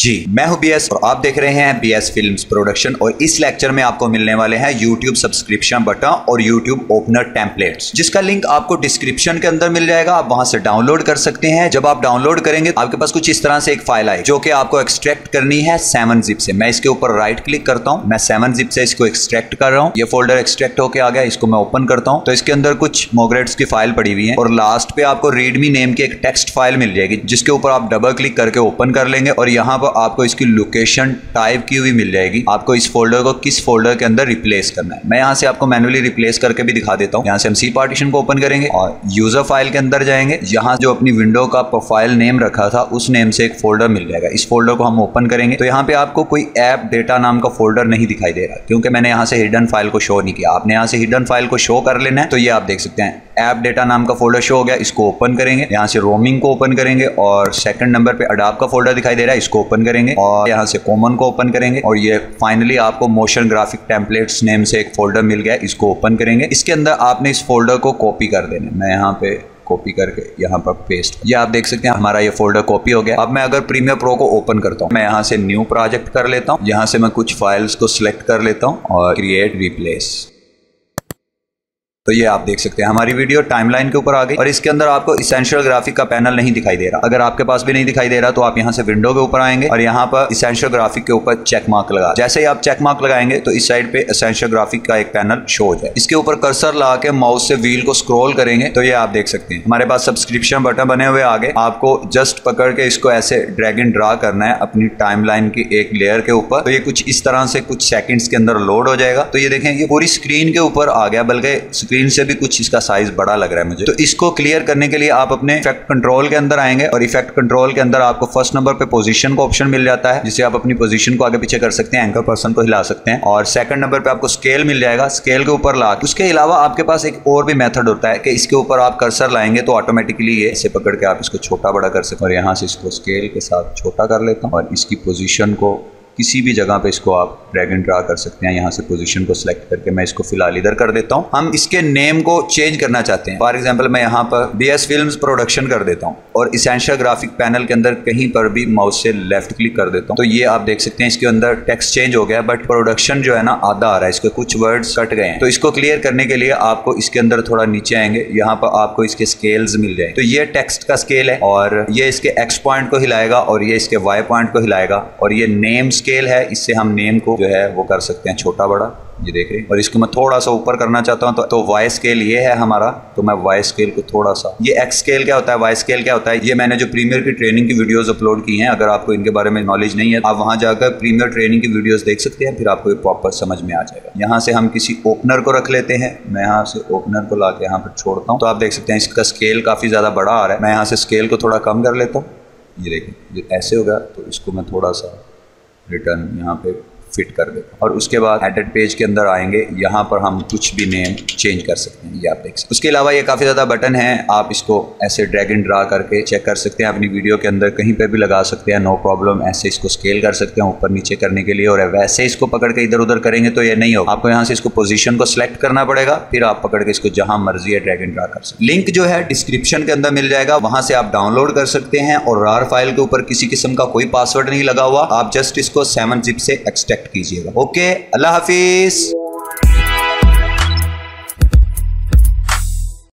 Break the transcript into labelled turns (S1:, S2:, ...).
S1: जी। मैं हूँ बीएस और आप देख रहे हैं बीएस फिल्म्स प्रोडक्शन और इस लेक्चर में आपको मिलने वाले हैं यूट्यूब सब्सक्रिप्शन बटन और यूट्यूब ओपनर टेम्पलेट्स जिसका लिंक आपको डिस्क्रिप्शन के अंदर मिल जाएगा। आप वहाँ से डाउनलोड कर सकते हैं। जब आप डाउनलोड करेंगे, आपके पास कुछ इस तरह से एक फ़ाइल आई जो कि आपको एक्सट्रैक्ट करनी है सेवन जिप से। मैं इसके ऊपर राइट क्लिक करता हूँ। मैं सेवन जिप से इसको एक्सट्रैक्ट कर रहा हूँ। ये फोल्डर एक्सट्रैक्ट होकर आ गया। इसको मैं ओपन करता हूँ। तो इसके अंदर कुछ मोग्रेट्स की फ़ाइल पड़ी हुई है और लास्ट पे आपको रीडमी नेम की एक टेक्स्ट फ़ाइल मिल जाएगी, जिसके ऊपर आप डबल क्लिक करके ओपन कर लेंगे और यहाँ पर आपको इसकी लोकेशन टाइप की हुई मिल जाएगी। आपको इस फोल्डर को किस फोल्डर के अंदर रिप्लेस करना है। मैं यहाँ से आपको मैनुअली रिप्लेस करके भी दिखा देता हूँ। यहाँ से हम सी पार्टीशन को ओपन करेंगे और यूज़र फ़ाइल के अंदर जाएँगे। यहाँ जो अपनी विंडो का प्रोफ़ाइल नेम रखा था, उस नेम से एक फोल्डर मिल जाएगा। इस फोल्डर को हम ओपन करेंगे। तो यहाँ पे आपको कोई ऐप डेटा नाम का फोल्डर नहीं दिखाई दे रहा, क्योंकि मैंने यहाँ से हिडन फ़ाइल को शो नहीं किया। आपने यहाँ से हिडन फ़ाइल को शो कर लेना है तो ये आप देख सकते हैं। ऐप डेटा नाम का फोल्डर शो हो गया, इसको ओपन करेंगे। यहाँ से रोमिंग को ओपन करेंगे और सेकंड नंबर पे अडाप का फोल्डर दिखाई दे रहा है, इसको ओपन करेंगे और यहाँ से कॉमन को ओपन करेंगे और ये फाइनली आपको मोशन ग्राफिक टेम्पलेट्स नेम से एक फोल्डर मिल गया इसको ओपन करेंगे। इसके अंदर आपने इस फोल्डर को कॉपी कर देना मैं यहाँ पे कॉपी करके यहाँ पर पेस्ट ये आप देख सकते हैं, हमारा ये फोल्डर कॉपी हो गया। अब मैं अगर प्रीमियर प्रो को ओपन करता हूँ, मैं यहाँ से न्यू प्रोजेक्ट कर लेता हूँ। यहाँ से मैं कुछ फाइल्स को सिलेक्ट कर लेता हूँ और क्रिएट रिप्लेस तो ये आप देख सकते हैं। हमारी वीडियो टाइमलाइन के ऊपर आ गई और इसके अंदर आपको इसेंशियल ग्राफिक का पैनल नहीं दिखाई दे रहा। अगर आपके पास भी नहीं दिखाई दे रहा तो आप यहाँ से विंडो के ऊपर आएँगे और यहाँ पर इसेंशियल ग्राफिक के ऊपर चेक मार्क लगा। जैसे ही आप चेक मार्क लगाएँगे तो इस साइड पे इसेंशियल ग्राफिक का एक पैनल शो हो जाए। इसके ऊपर कर्सर लगा के माउस से व्हील को स्क्रोल करेंगे तो ये आप देख सकते हैं। हमारे पास सब्सक्रिप्शन बटन बने हुए आगे। आपको जस्ट पकड़ के इसको ऐसे ड्रैग एंड ड्रा करना है अपनी टाइम की एक लेयर के ऊपर। तो ये कुछ इस तरह से कुछ सेकंड्स के अंदर लोड हो जाएगा। तो ये देखें, ये पूरी स्क्रीन के ऊपर आ गया, बल्कि स्क्रीन से भी कुछ इसका साइज़ बड़ा लग रहा है मुझे। तो इसको क्लियर करने के लिए आप अपने इफ़ेक्ट कंट्रोल के अंदर आएँगे और इफ़ेक्ट कंट्रोल के अंदर आपको फ़र्स्ट नंबर पे पोजीशन का ऑप्शन मिल जाता है, जिसे आप अपनी पोजीशन को आगे पीछे कर सकते हैं एंकर पर्सन को हिला सकते हैं। और सेकंड नंबर पे आपको स्केल मिल जाएगा स्केल के ऊपर ला उसके अलावा आपके पास एक और भी मेथड होता है कि इसके ऊपर आप कर्सर लाएँगे तो ऑटोमेटिकली ये इसे पकड़ के आप इसको छोटा बड़ा कर सकते और यहाँ से इसको स्केल के साथ छोटा कर लेता हूँ और इसकी पोजिशन को किसी भी जगह पे इसको आप ड्रैग एंड ड्रा कर सकते हैं। यहाँ से पोजीशन को सिलेक्ट करके मैं इसको फ़िलहाल इधर कर देता हूँ। हम इसके नेम को चेंज करना चाहते हैं। फॉर एग्ज़ाम्पल मैं यहाँ पर बी एस फ़िल्म प्रोडक्शन कर देता हूँ और इसेंशियल ग्राफिक पैनल के अंदर कहीं पर भी माउस से लेफ़्ट क्लिक कर देता हूँ। तो ये आप देख सकते हैं, इसके अंदर टेक्स्ट चेंज हो गया बट प्रोडक्शन जो है ना, आधा आ रहा है। इसके कुछ वर्ड कट गए हैं। तो इसको क्लियर करने के लिए आपको इसके अंदर थोड़ा नीचे आएँगे। यहाँ पर आपको इसके स्केल्स मिल जाए तो ये टेक्स्ट का स्केल है और ये इसके एक्स पॉइंट को हिलाएगा और ये इसके वाई पॉइंट को हिलाएगा और ये नेम स्केल है इससे हम नेम को जो है वो कर सकते हैं छोटा बड़ा ये देख रहे हैं। और इसको मैं थोड़ा सा ऊपर करना चाहता हूँ तो, तो वाई स्केल ये है हमारा तो मैं वाई स्केल को थोड़ा सा ये एक्स स्केल क्या होता है वाई स्केल क्या होता है ये मैंने जो प्रीमियर की ट्रेनिंग की वीडियोस अपलोड की हैं अगर आपको इनके बारे में नॉलेज नहीं है आप वहाँ जाकर प्रीमियर ट्रेनिंग की वीडियोस देख सकते हैं फिर आपको ये प्रॉपर समझ में आ जाएगा। यहाँ से हम किसी ओपनर को रख लेते हैं मैं यहाँ से ओपनर को ला के यहाँ पर छोड़ता हूँ तो आप देख सकते हैं इसका स्केल काफ़ी ज़्यादा बड़ा आ रहा है। मैं यहाँ से स्केल को थोड़ा कम कर लेता हूँ ये देखें ऐसे होगा तो इसको मैं थोड़ा सा रिटर्न यहाँ पे फिट कर देता और उसके बाद एडेड पेज के अंदर आएँगे, यहाँ पर हम कुछ भी नेम चेंज कर सकते हैं, ये सकते उसके अलावा ये काफ़ी ज़्यादा बटन है, आप इसको ऐसे ड्रैग एंड ड्रा करके चेक कर सकते हैं, अपनी वीडियो के अंदर कहीं पे भी लगा सकते हैं नो प्रॉब्लम ऐसे इसको स्केल कर सकते हैं, ऊपर नीचे करने के लिए, और वैसे इसको पकड़ के इधर उधर करेंगे तो ये नहीं होगा। आपको यहाँ से इसको पोजिशन को सिलेक्ट करना पड़ेगा, फिर आप पकड़ के इसको जहाँ मर्ज़ी है ड्रैग एंड ड्रा कर सकते लिंक जो है डिस्क्रिप्शन के अंदर मिल जाएगा, वहाँ से आप डाउनलोड कर सकते हैं, और रार फ़ाइल के ऊपर किसी किस्म का कोई पासवर्ड नहीं लगा हुआ। आप जस्ट इसको सेवन जिप से एक्सट्रैक्ट कीजिएगा। ओके अल्लाह हाफिज़।